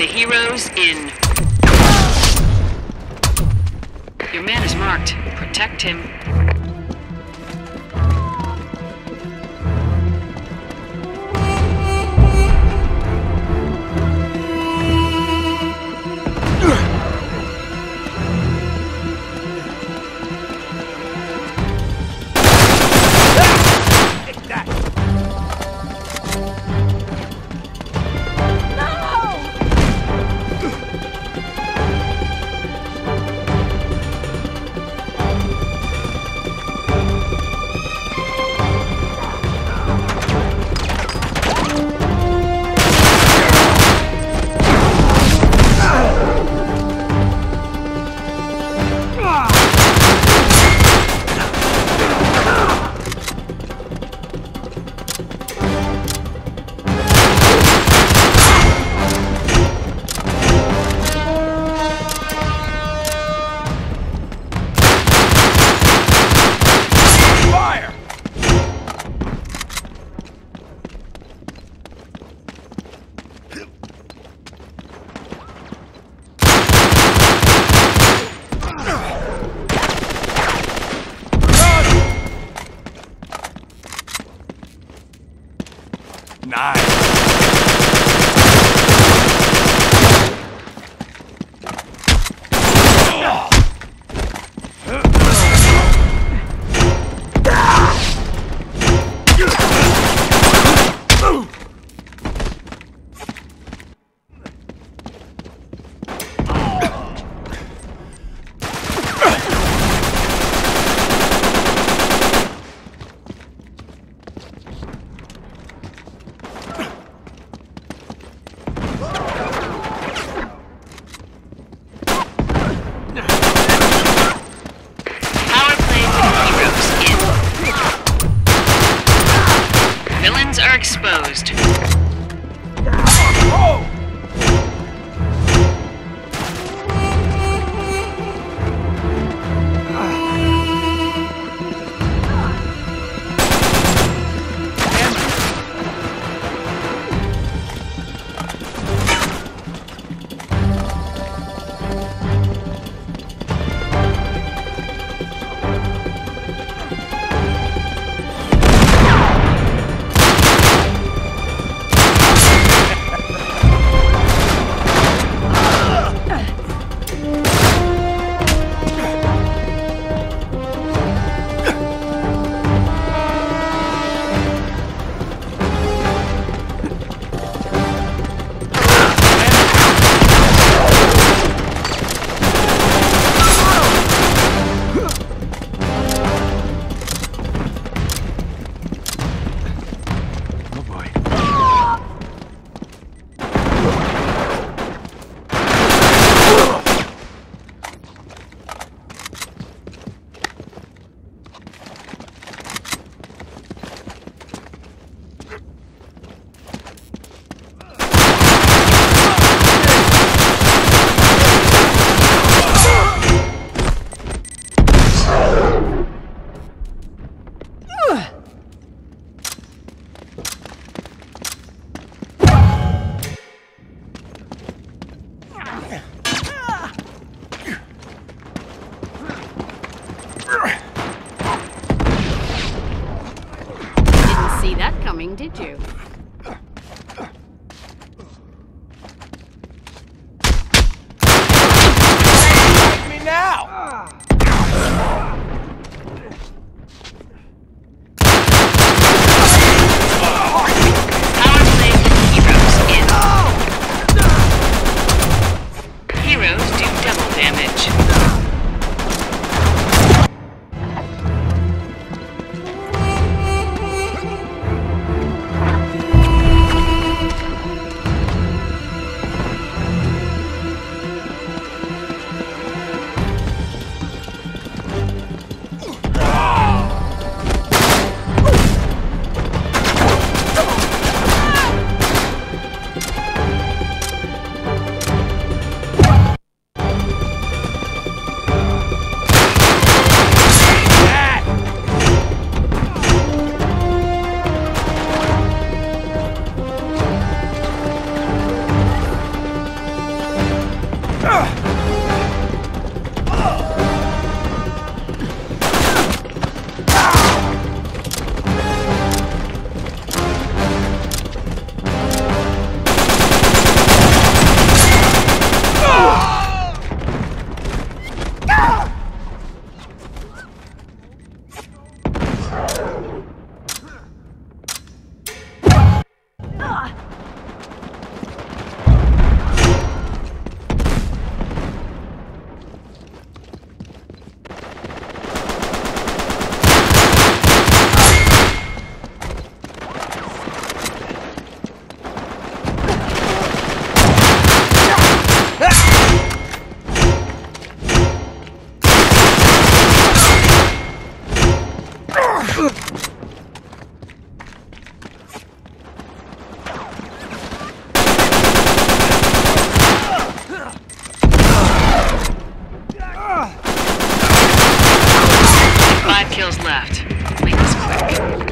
the heroes in. Your man is marked. Protect him. Nice. coming, did you? Five kills left. Make this quick.